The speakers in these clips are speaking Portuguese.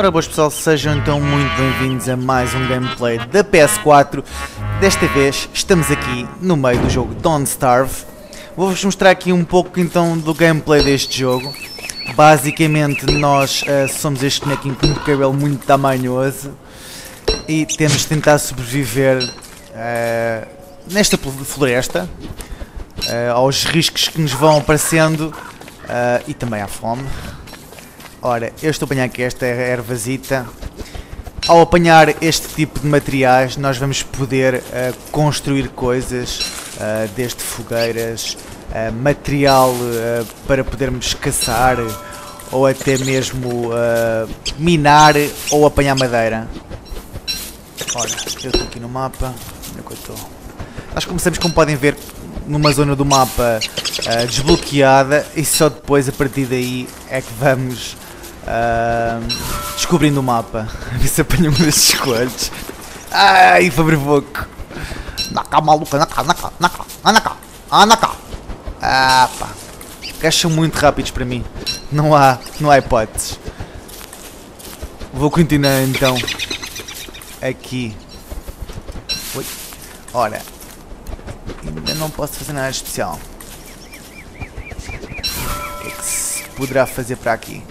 Ora boas pessoal, sejam então muito bem-vindos a mais um gameplay da PS4 Desta vez estamos aqui no meio do jogo Don't Starve. Vou-vos mostrar aqui um pouco então do gameplay deste jogo. Basicamente nós uh, somos este bonequinho com um cabelo muito tamanhoso E temos de tentar sobreviver uh, nesta floresta uh, Aos riscos que nos vão aparecendo e também à fome Ora, eu estou a apanhar aqui esta ervazita. Ao apanhar este tipo de materiais, nós vamos poder uh, construir coisas, uh, desde fogueiras, uh, material para podermos caçar, ou até mesmo minar ou apanhar madeira. Ora, eu estou aqui no mapa. Onde é que eu estou? Nós começamos, como podem ver, numa zona do mapa desbloqueada e só depois, a partir daí, é que vamos Uh, descobrindo o mapa. A ver se apanha um destes coelhos. Ai, Fabrivoco. Naka, maluca, naka, naka, naka, naka, naka. Ah, pá. Gajos muito rápidos para mim. Não há, não há hipóteses. Vou continuar então. Aqui. Oi. Ora. Ainda não posso fazer nada especial. O que é que se poderá fazer para aqui?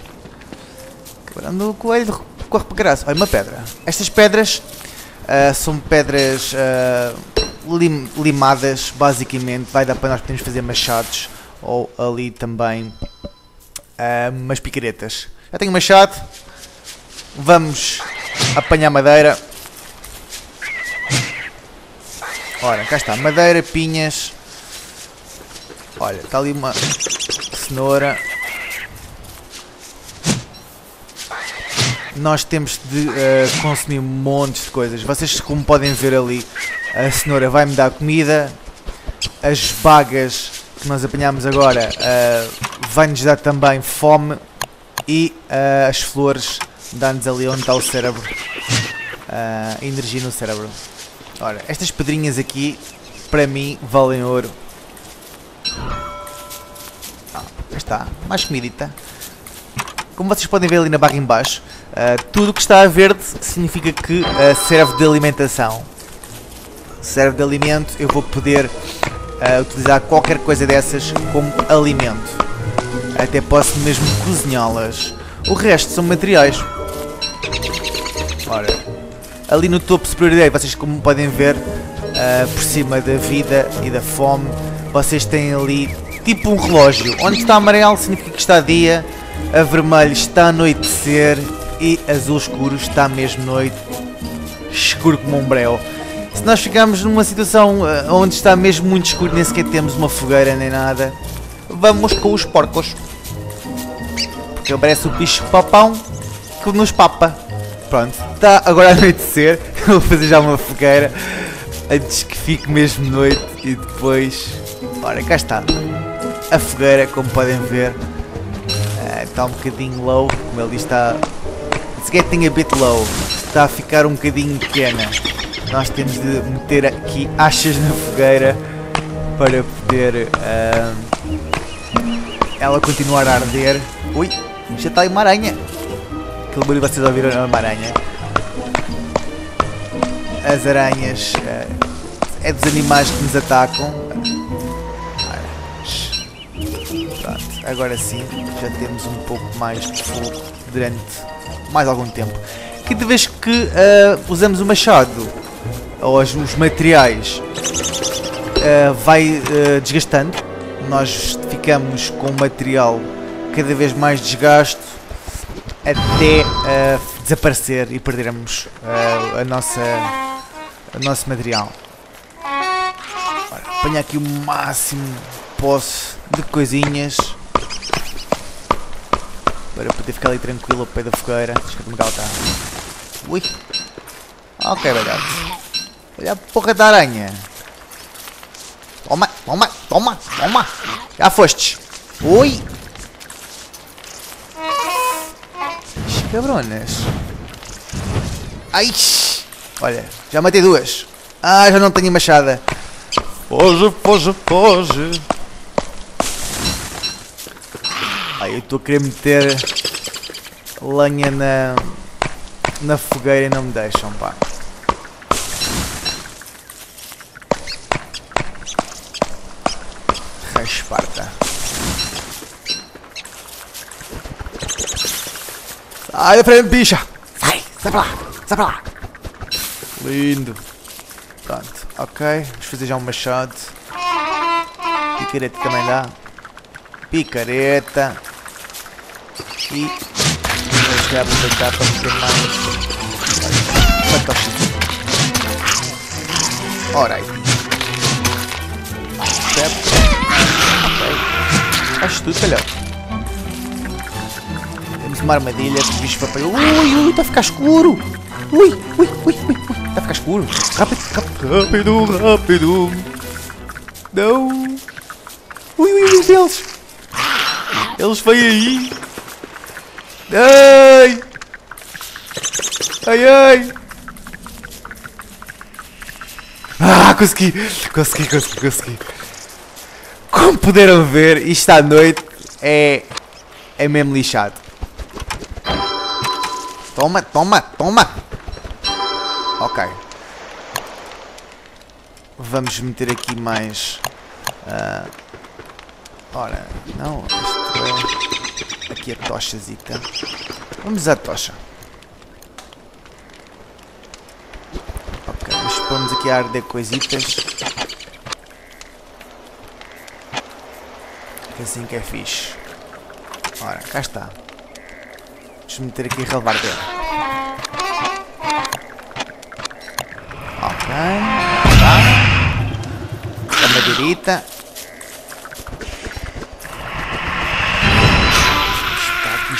Quando o coelho corre para graça. Olha, uma pedra. Estas pedras uh, são pedras uh, lim limadas, basicamente. Vai dar para nós podermos fazer machados. Ou ali também uh, umas picaretas. Já tenho machado. Vamos apanhar madeira. Ora, cá está. Madeira, pinhas. Olha, está ali uma cenoura. Nós temos de uh, consumir montes de coisas. Vocês, como podem ver ali, a cenoura vai-me dar comida, as bagas que nós apanhamos agora uh, vai-nos dar também fome e uh, as flores dão-nos ali onde está o cérebro, uh, energia no cérebro. Ora, estas pedrinhas aqui, para mim, valem ouro. Ah, está, mais comidita. Como vocês podem ver ali na barra em baixo, uh, tudo que está a verde significa que uh, serve de alimentação. Serve de alimento, eu vou poder uh, utilizar qualquer coisa dessas como alimento. Até posso mesmo cozinhá-las. O resto são materiais. Ora, ali no topo superior direito, vocês como podem ver, por cima da vida e da fome, vocês têm ali tipo um relógio. Onde está amarelo significa que está dia, a vermelho está a anoitecer e azul escuro está mesmo noite, escuro como um breu. Se nós ficarmos numa situação eh, onde está mesmo muito escuro, nem sequer temos uma fogueira nem nada, vamos com os porcos. Porque parece o bicho papão que nos papa. Pronto, está agora a anoitecer, vou fazer já uma fogueira antes que fique mesmo noite e depois, ora cá está, a fogueira como podem ver está um bocadinho low, como ele está... It's getting a bit low, está a ficar um bocadinho pequena. Nós temos de meter aqui achas na fogueira para poder uh, ela continuar a arder. Ui, já está aí uma aranha. Aquele barulho vocês ouviram é uma aranha. As aranhas uh, é dos animais que nos atacam agora sim já temos um pouco mais de fogo durante mais algum tempo. Cada vez que uh, usamos o machado ou os, os materiais uh, vai uh, desgastando, nós ficamos com o material cada vez mais desgasto até desaparecer e perdermos a nossa, o nosso material. Ora, aqui o máximo posso de coisinhas para poder ficar ali tranquilo ao pé da fogueira. Deixa ela está. Ui. Ok, velhote. Olha a porra da aranha. Toma, toma, toma, toma. Já fostes. Ui. Cabronas. Ai. Olha, já matei duas. Ah, já não tenho machada. Foge, foge, foge. Ai, eu estou a querer meter lenha na, na fogueira e não me deixam, pá. Rasparta. Sai da frente, bicha! Sai! Sai pra lá! Sai pra lá! Lindo! Pronto, ok. Vamos fazer já um machado. Picareta também dá. Picareta. E vou chegar aproveitar para meter mais fantoches. Ora aí. Step. Ok. Acho tudo, calhar. Temos uma armadilha que bicho papel. Ui, ui, está a ficar escuro. Ui, ui, ui, ui. Está a ficar escuro. Rápido, rápido, rápido. Não. Ui, ui, ui, eles. Eles vêm aí. Ai! Ai, ai! Ah, consegui! Consegui, consegui, consegui. Como puderam ver, isto à noite é... É mesmo lixado. Toma, toma, toma! Ok. Vamos meter aqui mais... Uh, ora, não, isto aqui a tochazita. Vamos à tocha. Ok, vamos pôrmos aqui a arder coisitas. Assim que é fixe. Ora, cá está. Deixa-me meter aqui a relevar dentro. Ok, tá. A madeirita.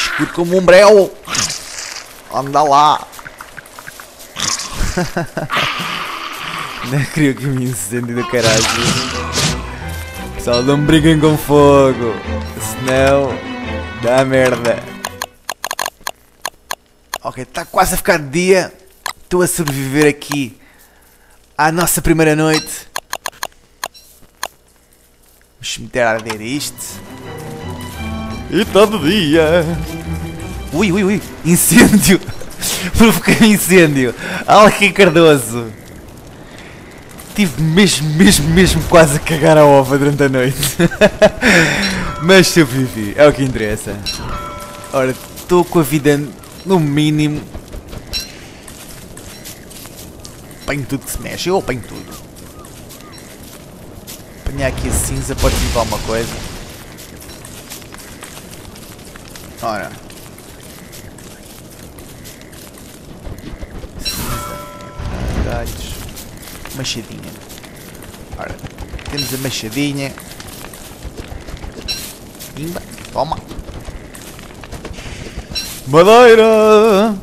Escuro como um breu. Anda lá. não queria que me incêndio do caralho. Pessoal, não briguem com fogo. Senão dá merda. Ok, está quase a ficar de dia. Estou a sobreviver aqui à nossa primeira noite. Vamos meter a arder isto. E todo dia. Ui, ui, ui. Incêndio. Provoquei incêndio. Alquim Cardoso. Tive mesmo, mesmo, mesmo quase a cagar a ova durante a noite. Mas sobrevivi. É o que interessa. Ora, estou com a vida no mínimo. Apanho tudo que se mexe. Eu apanho tudo. Apanhar aqui a cinza pode vir alguma coisa. Ora. Galhos. Machadinha. Ora. Temos a machadinha. Pimba. Toma. Madeira.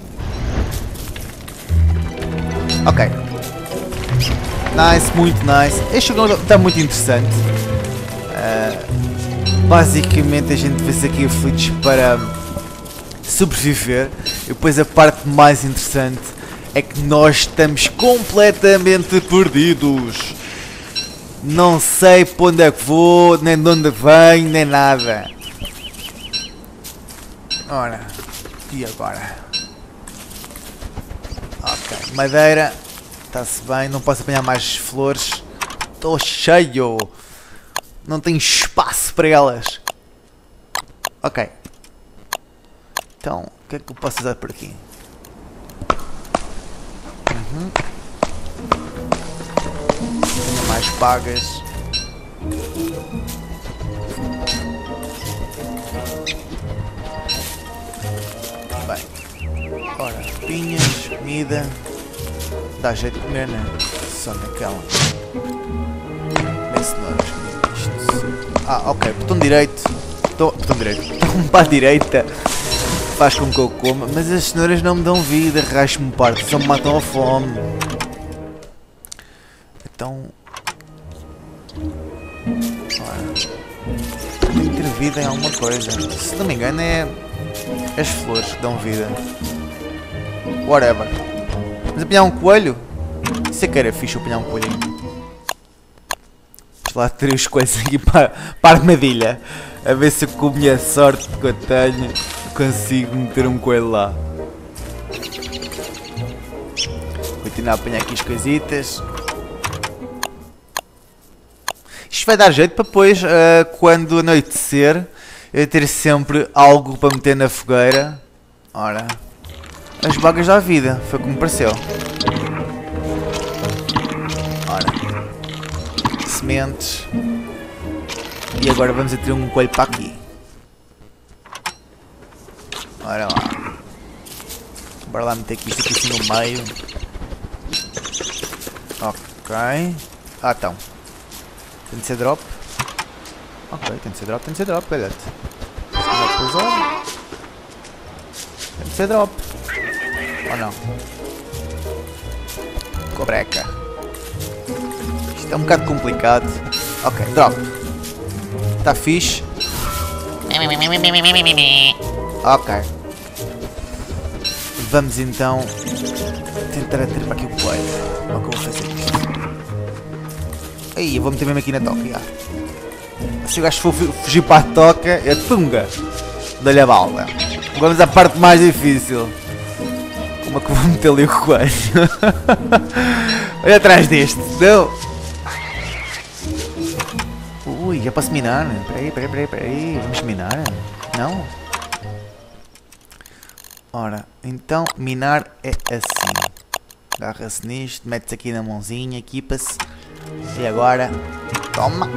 Ok. Nice, muito nice. Este jogo está muito interessante. Basicamente a gente vê-se aqui aflitos para sobreviver. E depois a parte mais interessante é que nós estamos completamente perdidos. Não sei para onde é que vou, nem de onde venho, nem nada. Ora, e agora? Ok, madeira, está-se bem, não posso apanhar mais flores. Estou cheio. Não tem espaço para elas. Ok. Então, o que é que eu posso usar por aqui? Uhum. Mais pagas. Bem. Ora, pinhas, comida. Dá jeito de comer, né? Só naquela. Bem cenouras. Ah, ok, botão direito. Botão, botão direito. Botão para a direita. Faz com que eu coma. Mas as cenouras não me dão vida, racho-me parte. Só me matam a fome. Então. Tem que ter vida em alguma coisa. Se não me engano é. As flores que dão vida. Whatever. Mas apanhar um coelho? Isso é que era fixe apanhar um coelhinho lá três coisas aqui para, para a armadilha. A ver se com a minha sorte que eu tenho consigo meter um coelho lá. continuar a apanhar aqui as coisitas. Isto vai dar jeito para depois, uh, quando anoitecer, eu ter sempre algo para meter na fogueira. Ora, as bagas da vida, foi como pareceu. E agora vamos a ter um coelho para aqui. Ora lá. Bora lá meter aqui isto aqui assim no meio. Ok. Ah, então. Tem de ser drop. Ok, tem de ser drop, tem de ser drop, galhote. Tem de ser drop. Ou não? Cobreca. É um bocado complicado. Ok, drop. Está fixe. Ok. Vamos então tentar atrapar aqui o. Como é que eu vou fazer? Aí, eu vou meter mesmo aqui na toca, já. Se o gajo for fugir para a toca, é tunga. Dá-lhe a bala. Vamos à parte mais difícil. Como é que eu vou meter ali o coelho? Olha atrás deste. Não. Já posso minar. Peraí, peraí, peraí, peraí. Vamos minar? Não? Ora, então minar é assim. Agarra-se nisto, mete-se aqui na mãozinha, equipa-se. E agora, toma.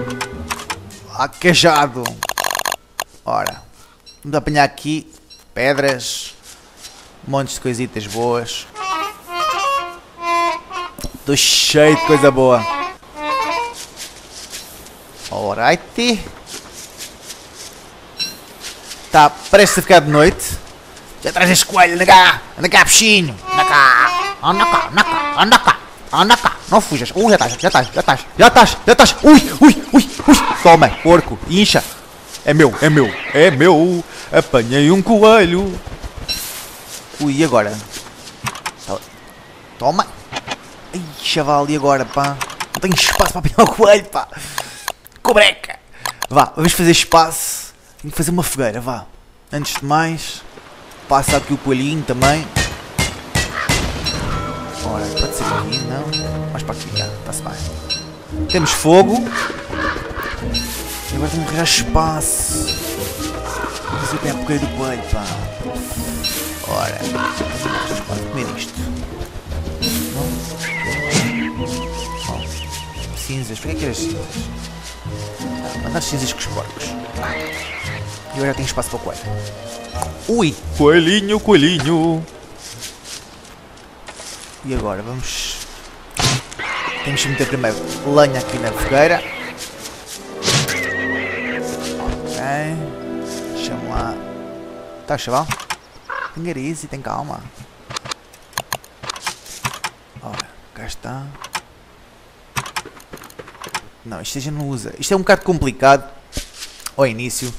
Acajado. Ora, vamos apanhar aqui pedras, montes de coisitas boas. Estou cheio de coisa boa. Alright. Está prestes a ficar de noite. Já traz esse coelho, anda cá, anda cá, peixinho, anda cá, anda cá, anda cá, anda cá, anda cá, não fujas, uh, já estás, já estás, já estás, já estás, já estás, ui, ui, ui, ui, toma, porco, incha, é meu, é meu, é meu, apanhei um coelho, ui, e agora? Toma, ai, chaval, e agora, pá, não tenho espaço para apanhar o coelho, pá, cobreca, vá, vamos fazer espaço, tenho que fazer uma fogueira, vá, antes de mais... Passa aqui o coelhinho também. Ora, pode ser aqui, não? Mais para aqui, já, está-se bem. Temos fogo. E agora temos que arranjar espaço. Fazer bem a porcaria do coelho, pá. Ora, espaço comer isto. Não? Cinzas, para que é que cinzas? Mandar cinzas com os porcos. E agora já tenho espaço para o coelho. Ui! Coelhinho, coelhinho! E agora, vamos... Temos que meter primeiro lenha aqui na fogueira. Ok. Chama lá... Tá, chaval? Tem easy, tem calma. Ora, cá está. Não, isto a gente não usa. Isto é um bocado complicado ao início.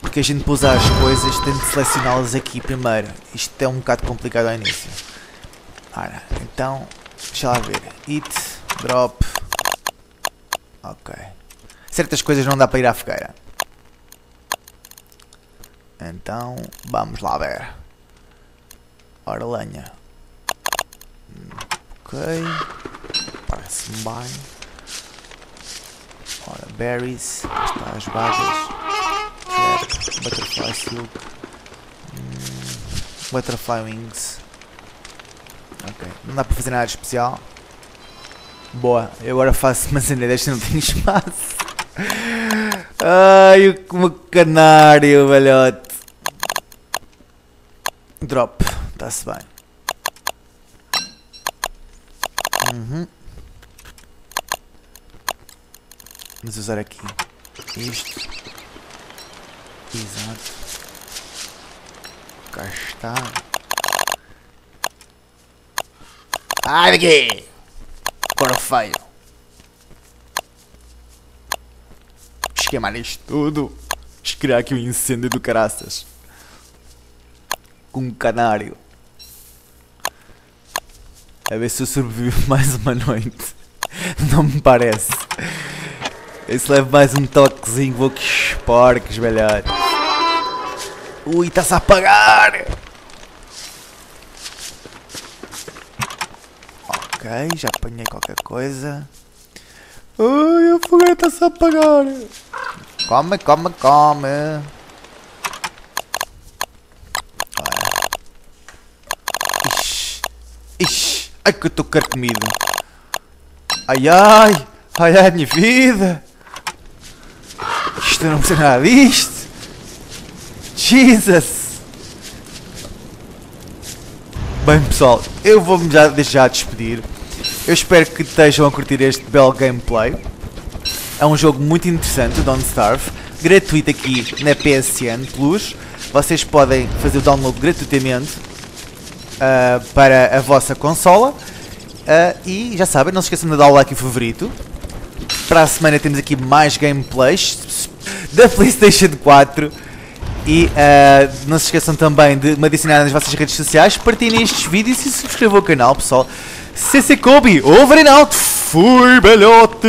Porque a gente pôs as coisas tem de selecioná-las aqui primeiro. Isto é um bocado complicado ao início. Ora, então, deixa lá ver. It, drop. Ok. Certas coisas não dá para ir à fogueira. Então, vamos lá ver. Ora, lenha. Ok. Parece-me bem. Ora, berries. Está as bagas. Butterfly Silk. Hum, butterfly Wings. Ok, não dá para fazer nada especial. Boa, eu agora faço desta não tenho espaço. Ai, o canário, velhote. Drop, está-se bem. Uhum. Vamos usar aqui isto. Exato. Está. Ai daqui! Coro feio. Esquemar isto tudo. Criar aqui um incêndio do caraças. Com um canário. A ver se eu sobrevivo mais uma noite. Não me parece. Esse leva mais um toquezinho, vou que porcos, velhote. Ui, está-se a apagar! Ok, já apanhei qualquer coisa. Ai, a fogueira está-se a apagar. Come, come, come. Ixi, ixi, ai que eu estou carcomido. Ai, ai, ai, ai, minha vida. Isto eu não precisa nada disto. Jesus. Bem pessoal, eu vou-me já deixar despedir. Eu espero que estejam a curtir este belo gameplay. É um jogo muito interessante, Don't Starve, gratuito aqui na PSN Plus. Vocês podem fazer o download gratuitamente uh, para a vossa consola. Uh, e já sabem, não se esqueçam de dar o like favorito. Para a semana temos aqui mais gameplays da PlayStation 4. E uh, não se esqueçam também de me adicionar nas vossas redes sociais, partilhem estes vídeos e subscrevam o canal, pessoal. CC Kobe, over and out, fui belhote!